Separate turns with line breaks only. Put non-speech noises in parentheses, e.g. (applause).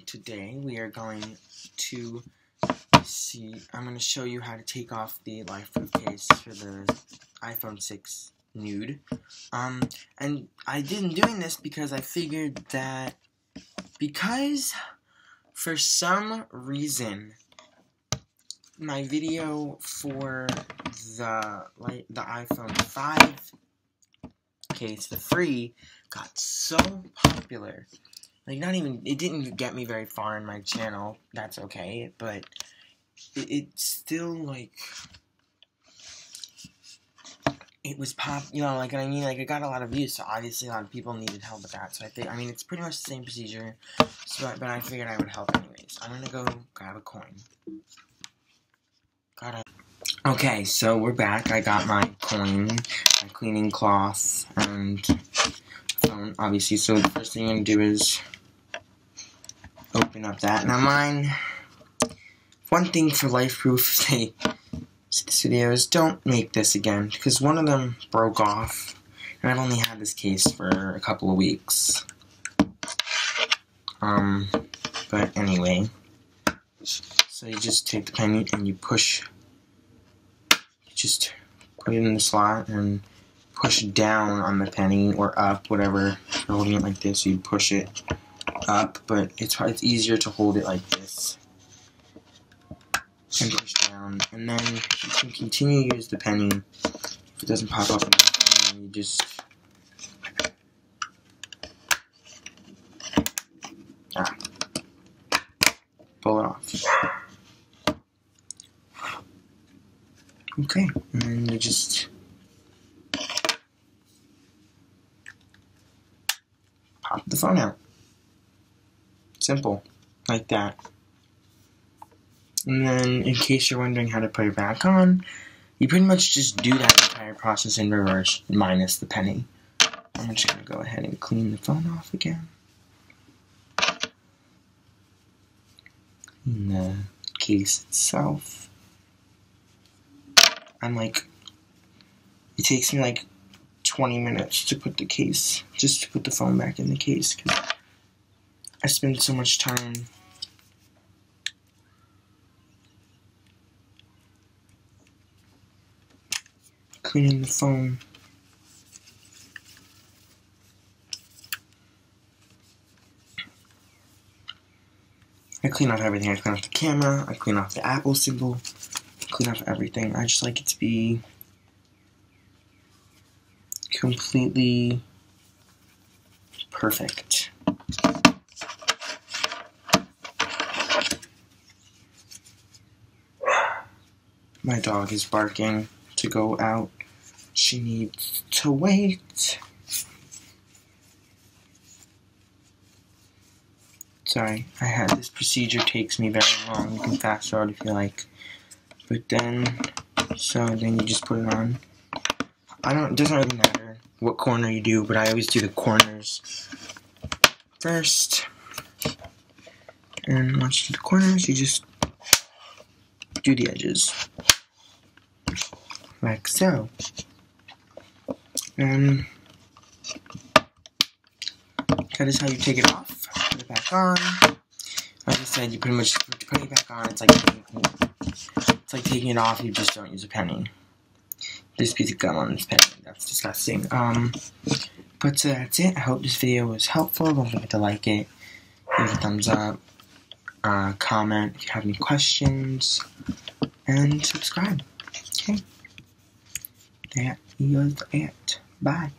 today we are going to see, I'm going to show you how to take off the LifeProof case for the iPhone 6 nüüd. Um, and I didn't doing this because I figured that because for some reason my video for the like the iPhone 5 case, the free, got so popular like, not even, it didn't get me very far in my channel. That's okay, but it, it's still, like, it was pop, you know, like, I mean, like, it got a lot of views, so obviously a lot of people needed help with that. So I think, I mean, it's pretty much the same procedure, so, but I figured I would help anyways. I'm gonna go grab a coin. Got it. Okay, so we're back. I got my coin, my cleaning cloth, and phone, obviously. So the first thing I'm gonna do is open up that. Now mine, one thing for LifeProof, if (laughs) they this video, is don't make this again, because one of them broke off, and I've only had this case for a couple of weeks. Um, but anyway, so you just take the penny and you push, you just put it in the slot and push down on the penny or up, whatever. You're holding it like this, you push it up, but it's it's easier to hold it like this and push down. And then you can continue to use the penny if it doesn't pop up enough. And you just ah, pull it off. Okay, and then you just pop the phone out. Simple, like that. And then, in case you're wondering how to put it back on, you pretty much just do that entire process in reverse, minus the penny. I'm just going to go ahead and clean the phone off again. Clean the case itself. I'm like, it takes me like 20 minutes to put the case, just to put the phone back in the case, because I spend so much time cleaning the phone. I clean off everything. I clean off the camera, I clean off the Apple symbol, I clean off everything. I just like it to be completely perfect. My dog is barking to go out. She needs to wait. Sorry, I had this procedure takes me very long. You can fast forward if you like. But then, so then you just put it on. I don't, it doesn't really matter what corner you do, but I always do the corners first. And once you do the corners, you just do the edges. Like so. And that is how you take it off. Put it back on. Like I said, you pretty much put it back on. It's like it's like taking it off. You just don't use a penny this piece of gum on this pen. That's disgusting. Um, but uh, that's it. I hope this video was helpful. Don't forget to like it, give it a thumbs up, uh, comment if you have any questions, and subscribe. Okay. That is it. Bye.